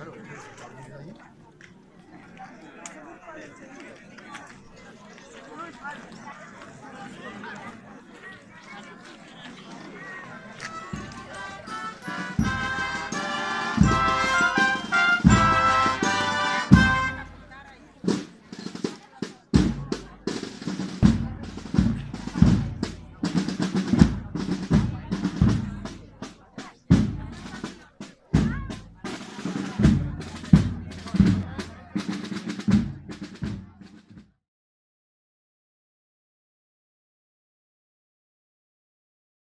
Hello.